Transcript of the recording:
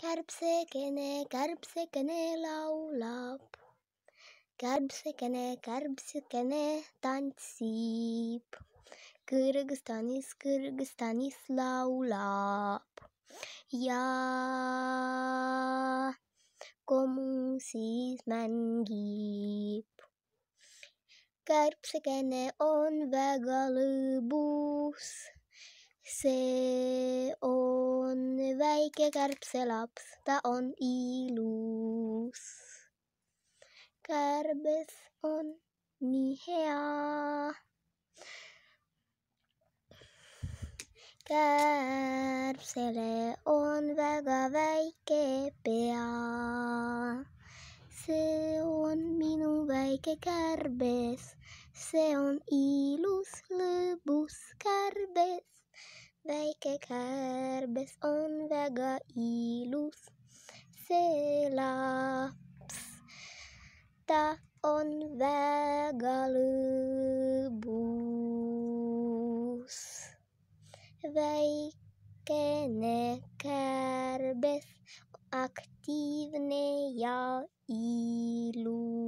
Kärbsekene, kärbsekene laulab. kärbsekene, kärbsekene tantsib. Kõrgõzstanis, Kõrgõzstanis laulab ja komu siis mängib. kärbsekene on väga lõbus. see on väike kärbselaps, ta on ilus. kärbes on nii hea. kärbsele on väga väike pea. see on minu väike kärbes, see on ilus, lõbus kärbes. väike kärbes on väga ilus, see laps, ta on väga lõbus. väikene kärbes, aktiivne ja ilus.